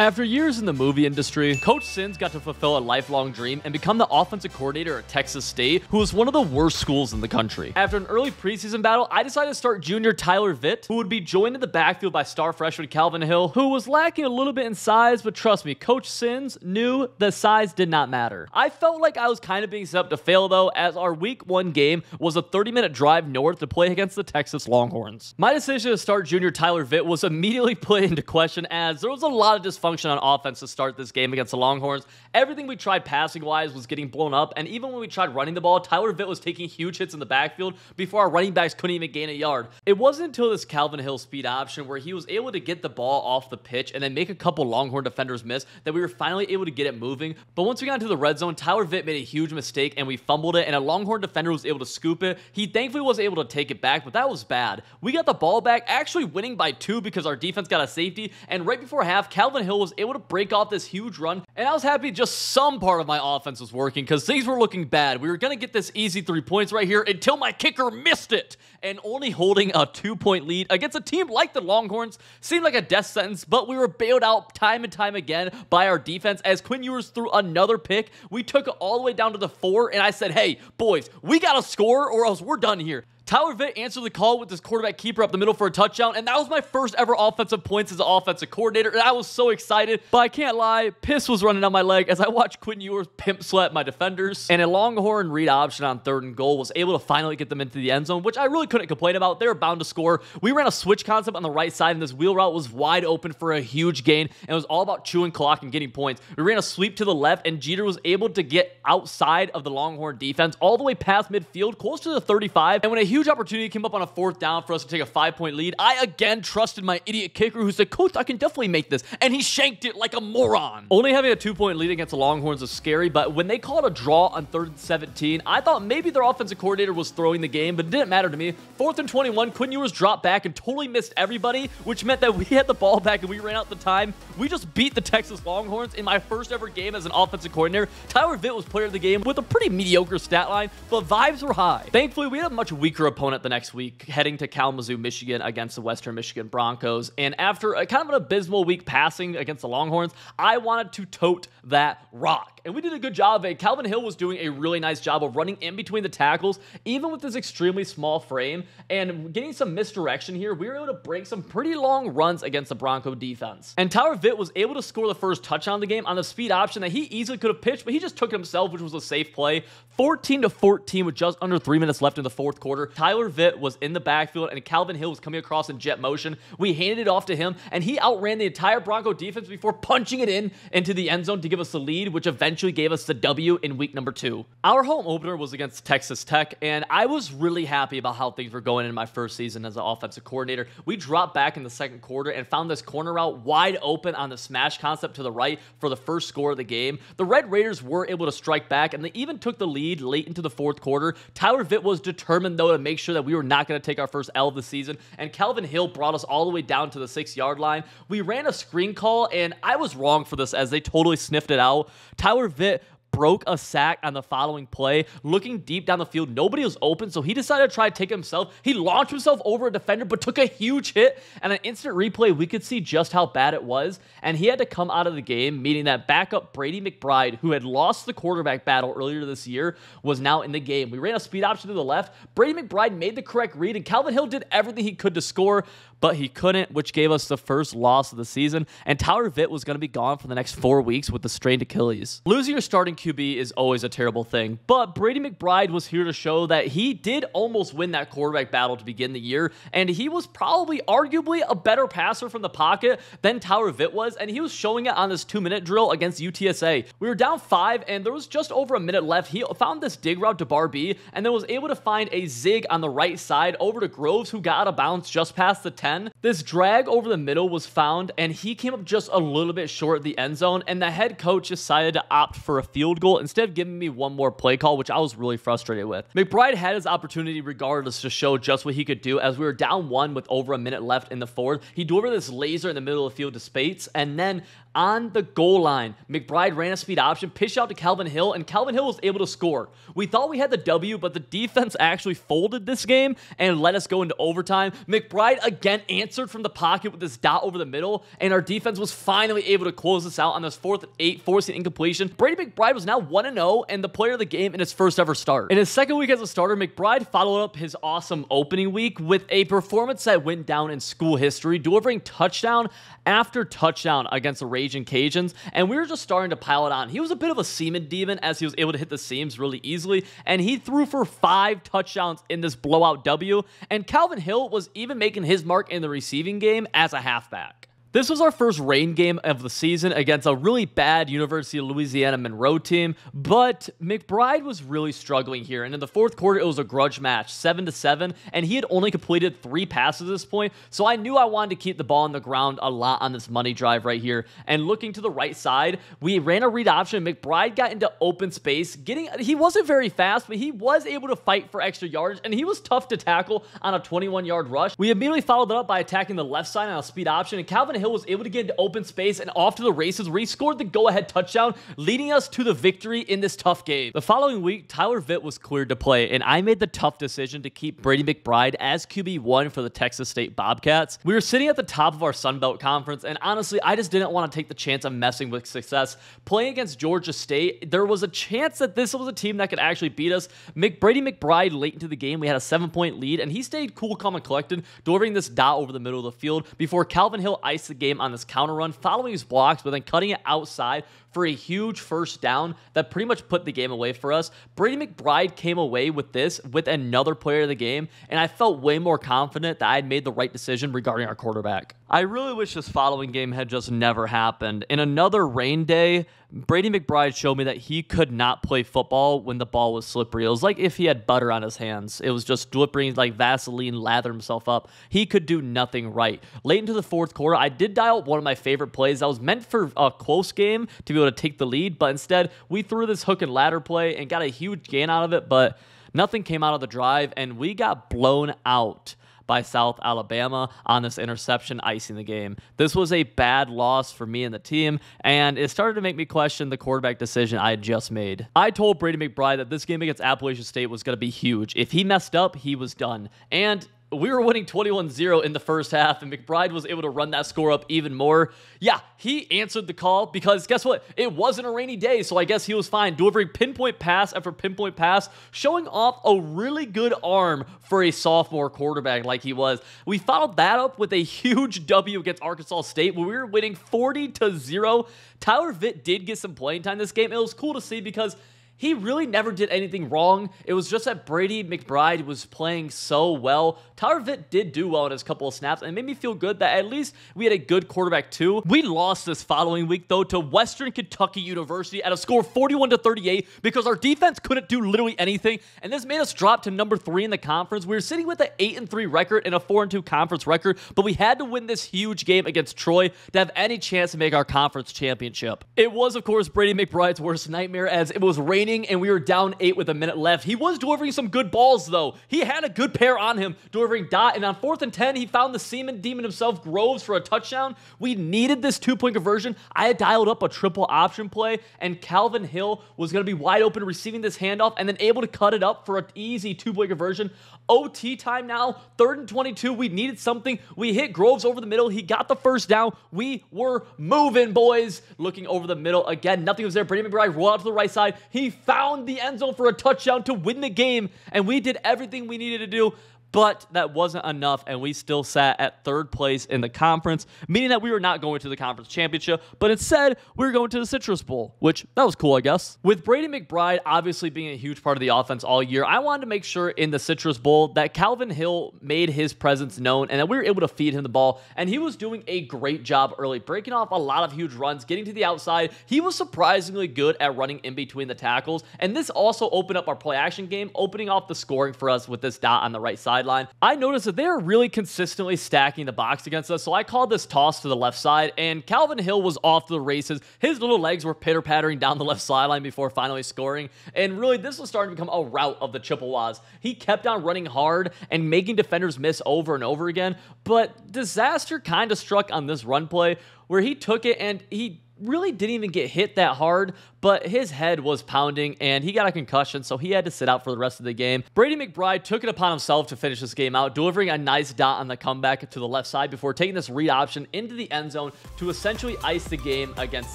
After years in the movie industry, Coach Sins got to fulfill a lifelong dream and become the offensive coordinator at Texas State, who was one of the worst schools in the country. After an early preseason battle, I decided to start junior Tyler Vitt, who would be joined in the backfield by star freshman Calvin Hill, who was lacking a little bit in size, but trust me, Coach Sins knew the size did not matter. I felt like I was kind of being set up to fail though, as our week one game was a 30 minute drive north to play against the Texas Longhorns. My decision to start junior Tyler Vitt was immediately put into question as there was a lot of dysfunction function on offense to start this game against the Longhorns. Everything we tried passing wise was getting blown up, and even when we tried running the ball, Tyler Vitt was taking huge hits in the backfield before our running backs couldn't even gain a yard. It wasn't until this Calvin Hill speed option where he was able to get the ball off the pitch and then make a couple Longhorn defenders miss that we were finally able to get it moving. But once we got into the red zone, Tyler Vitt made a huge mistake and we fumbled it, and a Longhorn defender was able to scoop it. He thankfully was able to take it back, but that was bad. We got the ball back, actually winning by two because our defense got a safety, and right before half, Calvin Hill was able to break off this huge run, and I was happy just some part of my offense was working because things were looking bad. We were going to get this easy three points right here until my kicker missed it, and only holding a two point lead against a team like the Longhorns seemed like a death sentence, but we were bailed out time and time again by our defense as Quinn Ewers threw another pick. We took it all the way down to the four, and I said, hey, boys, we got to score or else we're done here. Tyler Vitt answered the call with his quarterback keeper up the middle for a touchdown, and that was my first ever offensive points as an offensive coordinator, and I was so excited. But I can't lie, piss was running down my leg as I watched Quinn Ewers pimp sweat my defenders, and a Longhorn read option on third and goal was able to finally get them into the end zone, which I really couldn't complain about. They were bound to score. We ran a switch concept on the right side, and this wheel route was wide open for a huge gain, and it was all about chewing clock and getting points. We ran a sweep to the left, and Jeter was able to get outside of the Longhorn defense all the way past midfield, close to the 35, and when a huge opportunity came up on a fourth down for us to take a five point lead, I again trusted my idiot kicker who said, Coach, I can definitely make this. And he shanked it like a moron. Only having a two point lead against the Longhorns is scary, but when they called a draw on third and 17, I thought maybe their offensive coordinator was throwing the game, but it didn't matter to me. Fourth and 21, Quinn Ewers dropped back and totally missed everybody, which meant that we had the ball back and we ran out the time. We just beat the Texas Longhorns in my first ever game as an offensive coordinator. Tyler Vitt was player of the game with a pretty mediocre stat line, but vibes were high. Thankfully, we had a much weaker opponent the next week, heading to Kalamazoo, Michigan against the Western Michigan Broncos. And after a kind of an abysmal week passing against the Longhorns, I wanted to tote that rock. And we did a good job of it. Calvin Hill was doing a really nice job of running in between the tackles, even with his extremely small frame, and getting some misdirection here. We were able to break some pretty long runs against the Bronco defense. And Tyler Vitt was able to score the first touchdown of the game on the speed option that he easily could have pitched, but he just took it himself, which was a safe play. 14 to 14 with just under three minutes left in the fourth quarter. Tyler Vitt was in the backfield, and Calvin Hill was coming across in jet motion. We handed it off to him, and he outran the entire Bronco defense before punching it in into the end zone to give us the lead, which eventually gave us the W in week number two. Our home opener was against Texas Tech, and I was really happy about how things were going in my first season as an offensive coordinator. We dropped back in the second quarter and found this corner route wide open on the smash concept to the right for the first score of the game. The Red Raiders were able to strike back, and they even took the lead late into the fourth quarter. Tyler Vitt was determined, though, to make sure that we were not going to take our first L of the season, and Calvin Hill brought us all the way down to the six yard line. We ran a screen call, and I was wrong for this as they totally sniffed it out. Tyler Vitt broke a sack on the following play, looking deep down the field. Nobody was open, so he decided to try to take himself. He launched himself over a defender, but took a huge hit. And an instant replay, we could see just how bad it was. And he had to come out of the game, meaning that backup Brady McBride, who had lost the quarterback battle earlier this year, was now in the game. We ran a speed option to the left. Brady McBride made the correct read, and Calvin Hill did everything he could to score, but he couldn't, which gave us the first loss of the season. And Tyler Vitt was going to be gone for the next four weeks with the strained Achilles. Losing your starting QB is always a terrible thing, but Brady McBride was here to show that he did almost win that quarterback battle to begin the year, and he was probably arguably a better passer from the pocket than Tyler Vitt was, and he was showing it on this two minute drill against UTSA. We were down five, and there was just over a minute left. He found this dig route to Bar B, and then was able to find a zig on the right side over to Groves, who got out of bounds just past the 10. This drag over the middle was found, and he came up just a little bit short of the end zone, and the head coach decided to opt for a field goal instead of giving me one more play call, which I was really frustrated with. McBride had his opportunity regardless to show just what he could do as we were down one with over a minute left in the fourth. He delivered this laser in the middle of the field to Spates, and then on the goal line. McBride ran a speed option, pitched out to Calvin Hill, and Calvin Hill was able to score. We thought we had the W, but the defense actually folded this game and let us go into overtime. McBride again answered from the pocket with this dot over the middle, and our defense was finally able to close this out on this fourth and eight, forcing incompletion. Brady McBride was now 1 0 and the player of the game in his first ever start. In his second week as a starter, McBride followed up his awesome opening week with a performance that went down in school history, delivering touchdown after touchdown against the Raging Cajuns, and we were just starting to pile it on. He was a bit of a seaming demon as he was able to hit the seams really easily, and he threw for five touchdowns in this blowout W. And Calvin Hill was even making his mark in the receiving game as a halfback. This was our first rain game of the season against a really bad University of Louisiana Monroe team, but McBride was really struggling here. And in the fourth quarter, it was a grudge match, 7 to 7, and he had only completed three passes at this point. So I knew I wanted to keep the ball on the ground a lot on this money drive right here. And looking to the right side, we ran a read option. McBride got into open space, getting he wasn't very fast, but he was able to fight for extra yards, and he was tough to tackle on a 21 yard rush. We immediately followed that up by attacking the left side on a speed option, and Calvin Hill was able to get into open space and off to the races where he scored the go-ahead touchdown, leading us to the victory in this tough game. The following week, Tyler Vitt was cleared to play, and I made the tough decision to keep Brady McBride as QB1 for the Texas State Bobcats. We were sitting at the top of our Sun Belt Conference, and honestly, I just didn't want to take the chance of messing with success. Playing against Georgia State, there was a chance that this was a team that could actually beat us. McBrady McBride, late into the game, we had a seven-point lead, and he stayed cool, calm, and collected, delivering this dot over the middle of the field before Calvin Hill iced the game on this counter run, following his blocks, but then cutting it outside for a huge first down that pretty much put the game away for us. Brady McBride came away with this with another player of the game, and I felt way more confident that I had made the right decision regarding our quarterback. I really wish this following game had just never happened. In another rain day, Brady McBride showed me that he could not play football when the ball was slippery. It was like if he had butter on his hands. It was just slippery, like Vaseline, lather himself up. He could do nothing right. Late into the fourth quarter, I did dial one of my favorite plays that was meant for a close game to be able to take the lead, but instead we threw this hook and ladder play and got a huge gain out of it, but nothing came out of the drive, and we got blown out by South Alabama on this interception, icing the game. This was a bad loss for me and the team, and it started to make me question the quarterback decision I had just made. I told Brady McBride that this game against Appalachian State was going to be huge. If he messed up, he was done. And we were winning 21-0 in the first half and McBride was able to run that score up even more. Yeah, he answered the call because guess what? It wasn't a rainy day, so I guess he was fine delivering pinpoint pass after pinpoint pass, showing off a really good arm for a sophomore quarterback like he was. We followed that up with a huge W against Arkansas State where we were winning 40 to 0. Tyler Vitt did get some playing time this game. It was cool to see because he really never did anything wrong. It was just that Brady McBride was playing so well. Tyler Vitt did do well in his couple of snaps, and it made me feel good that at least we had a good quarterback too. We lost this following week though to Western Kentucky University at a score 41 to 38 because our defense couldn't do literally anything, and this made us drop to number three in the conference. We were sitting with an eight and three record and a four and two conference record, but we had to win this huge game against Troy to have any chance to make our conference championship. It was, of course, Brady McBride's worst nightmare as it was raining raining and we were down eight with a minute left. He was delivering some good balls, though. He had a good pair on him, delivering dot. And on fourth and 10, he found the semen demon himself, Groves, for a touchdown. We needed this two point conversion. I had dialed up a triple option play, and Calvin Hill was going to be wide open receiving this handoff and then able to cut it up for an easy two point conversion. OT time now, third and 22. We needed something. We hit Groves over the middle. He got the first down. We were moving, boys. Looking over the middle again. Nothing was there. Brady McBride rolled out to the right side. He found the end zone for a touchdown to win the game, and we did everything we needed to do but that wasn't enough, and we still sat at third place in the conference, meaning that we were not going to the conference championship, but instead we were going to the Citrus Bowl, which that was cool, I guess. With Brady McBride obviously being a huge part of the offense all year, I wanted to make sure in the Citrus Bowl that Calvin Hill made his presence known and that we were able to feed him the ball, and he was doing a great job early, breaking off a lot of huge runs, getting to the outside. He was surprisingly good at running in between the tackles, and this also opened up our play action game, opening off the scoring for us with this dot on the right side sideline. I noticed that they're really consistently stacking the box against us, so I called this toss to the left side, and Calvin Hill was off to the races. His little legs were pitter pattering down the left sideline before finally scoring, and really, this was starting to become a rout of the Chippewas. He kept on running hard and making defenders miss over and over again, but disaster kind of struck on this run play where he took it and he really didn't even get hit that hard, but his head was pounding and he got a concussion, so he had to sit out for the rest of the game. Brady McBride took it upon himself to finish this game out, delivering a nice dot on the comeback to the left side before taking this read option into the end zone to essentially ice the game against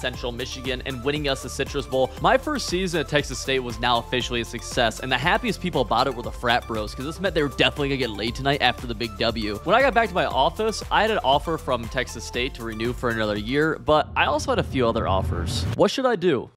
Central Michigan and winning us the Citrus Bowl. My first season at Texas State was now officially a success, and the happiest people about it were the frat bros, because this meant they were definitely gonna get laid tonight after the big W. When I got back to my office, I had an offer from Texas State to renew for another year, but I also had a few other offers. What should I do?